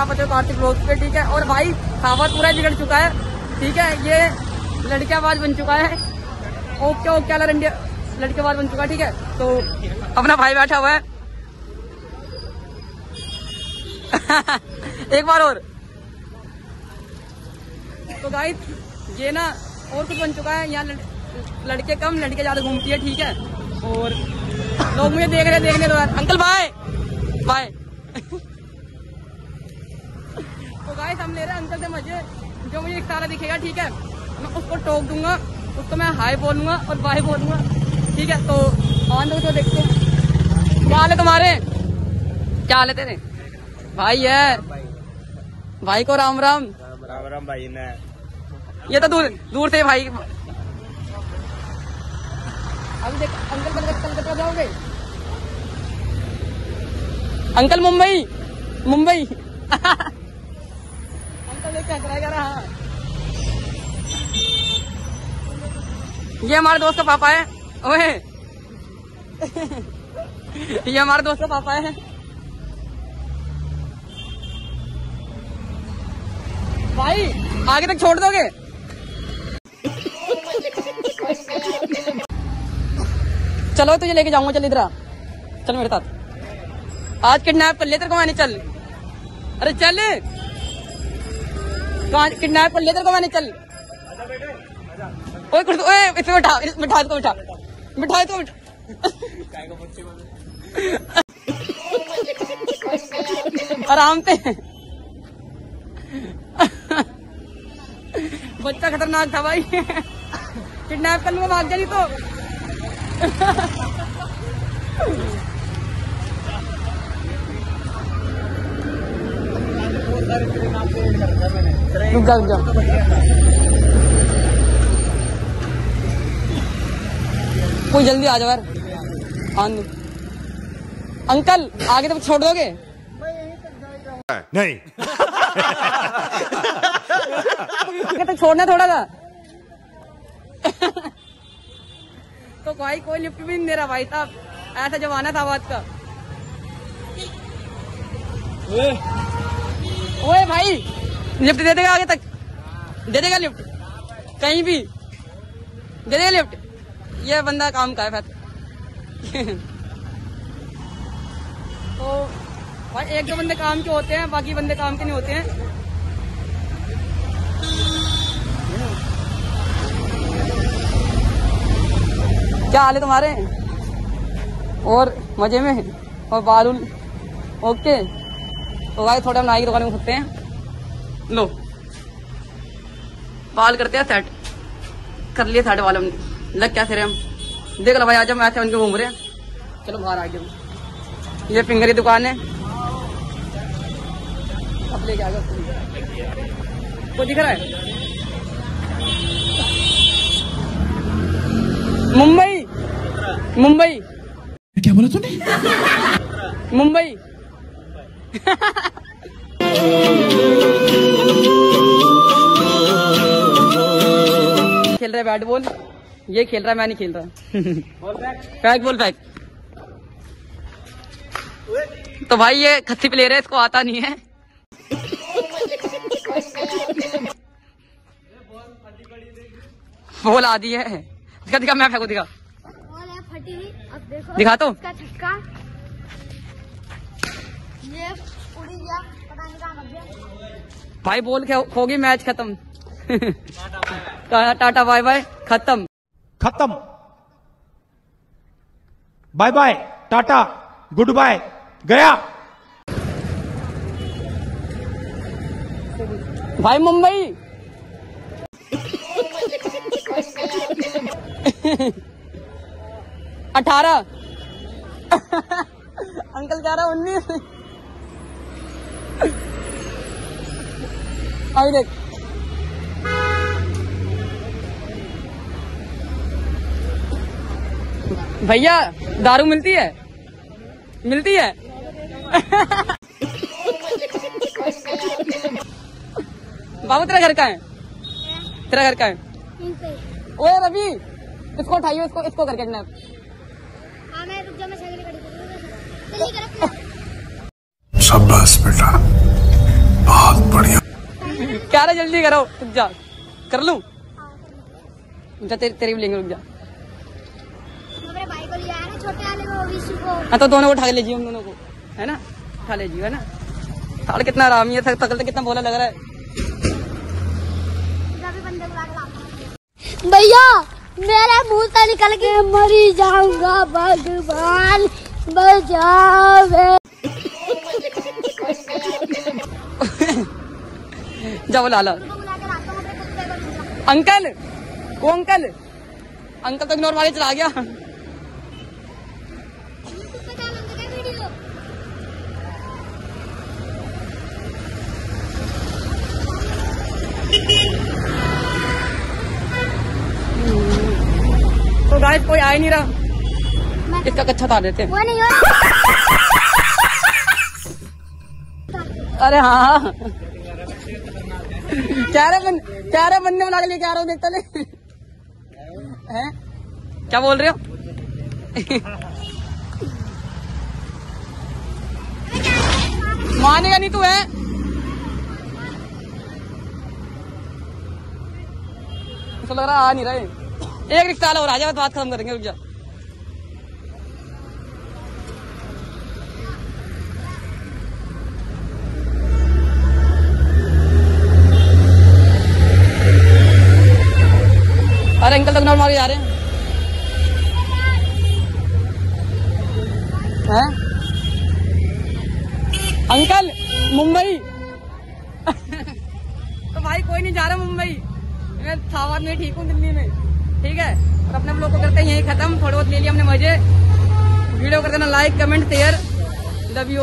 यहाँ पर कार्तिक ब्लॉग पे ठीक है? और भाई खावा पूरा बिगड़ चुका है ठीक है? ये लड़के आवाज़ बन चुका है। ओके ओके वाला इंडिया लड़के आवाज़ बन चुका है ठीक है? तो अपना भाई बैठा हुआ है। एक बार और। तो गाइस ये ना और कुछ बन चुका है यहाँ लड़, लड़के कम लड़के ज़्यादा घूमती है ठीक है? और लोग मुझे देख रहे हैं देखने दो यार। अंकल बाय बाय तो गाइस हम ले रहे हैं अंकल से मज़े जो मुझे इशारा दिखेगा ठीक है? मैं उसको टोक दूँगा उसको मैं हाई बोलूँगा और बाय बोलूँगा ठीक है? तो ऑन दो तो देखते क्या हाल है तुम्हारे? क्या हाल है तेरे? भाई है भाई को राम राम। राम राम भाई ने ये तो दूर दूर से भाई। अभी देख अंकल कलकत्ता जाओगे अंकल मुंबई मुंबई अंकल देख क्या कराएगा रहा ये हमारे दोस्त का पापा है। ओए। ये हमारे दोस्त का पापा है। भाई, आगे तक छोड़ दोगे? चलो, तुझे लेके जाऊँगा, चल इधर चल मेरे साथ। आज किडनैप कर ले तेरे को मैंने, चल। अरे, चल। किडनैप कर ले तेरे को मैंने चल ओए कुछ ओए इसमें बैठा बिठा इसको बिठा। बिठा इसको आराम पे बच्चा खतरनाक था भाई। किडनैप कर लूँगा, भाग जा नहीं तो। रुक जा रुक जा। कोई जल्दी आ जाओ यार। आन अंकल आगे तक छोड़ दोगे? नहीं। आगे तक छोड़ना थोड़ा सा तो भाई कोई लिफ्ट भी नहीं दे रहा भाई साहब। ऐसा जमाना था बात का। ओए भाई लिफ्ट दे देगा आगे तक। दे देगा लिफ्ट। कहीं भी। दे देगा लिफ्ट। ये बंदा काम का है तो भाई, एक दो बंदे काम के होते हैं, बाकी बंदे काम के नहीं होते हैं। क्या हाल है तुम्हारे? और मज़े में? और बालूल ओके। तो भाई, थोड़ा नाई की दुकान में घुसते हैं। लो। बाल करते हैं सेट। कर लिए साढ़े बाल हमने। लग क्या फिर हम? देख लो भाई आज हम ऐसे उनके घूम रहे हैं चलो बाहर आ गए ये फिंगर की दुकान है। अब ले जाएगा को दिख रहा है? मुंबई। मुंबई। क्या बोला तूने? मुंबई। है बैट बॉल? ये खेल रहा है, मैं नहीं खेल रहा। बैट बॉल बैक तो भाई ये खस्सी प्लेयर है, इसको आता नहीं है। बॉल आदि है। दिखा दिखा, मैं फेंकू, दिखा। देखो तो। भाई बोल होगी मैच खत्म। टाटा बाय बाय खत्म। खत्म। Bye bye tata good bye गया। भाई मुंबई। अठारह। अंकल कह रहा उन्नीस। अभी देख। भैया दारू मिलती है? मिलती है? बाबू तेरा घर का है? तेरा घर का है? ओए रवि इसको उठाइए इसको इसको करके किडनैप हाँ कर शाबाश बेटा। क्या रहा जल्दी करो रुक जा। कर लूँ। जा तेरे तेरी भी लेंगे रुक जा। है तो दोनों को उठा लीजिए उन दोनों को। है ना? उठा लीजिए है ना? साड़ कितना आरामी है थक थकल तो कितना बोला लग रहा है। भैया मेरे मुँह से निकल के मरी जाऊँगा भगवान बचावे जा बोला ला बुला के लाता अपने कुत्ते को अंकल वो अंकल। अंकल तो इग्नोर वाले चला गया। कोई आ ही नहीं रहा। इसका कच्चा उतार देते। हैं हो अरे हाँ हाँ। क्या रे बन क्या रे बनने बना के लेके आ रहा हूँ देखता ले हैं? क्या बोल रहे हो? मानेगा नहीं तू है? उसको लग रहा आ नहीं रहे एक रिक्शा और आ तो बात खत्म करेंगे, रुक जा। अरे अंकल तक मारे जा रहे हैं। हैं? अंकल, मुंबई। तो भाई कोई नहीं जा रहा मुंबई। मैं थावाद में ठीक हूँ दिल्ली में। ठीक है? और अपने लोग को करते हैं, यही खत्म। थोड़े बहुत ले लिया हमने मज़े। वीडियो कर देना like comment share love you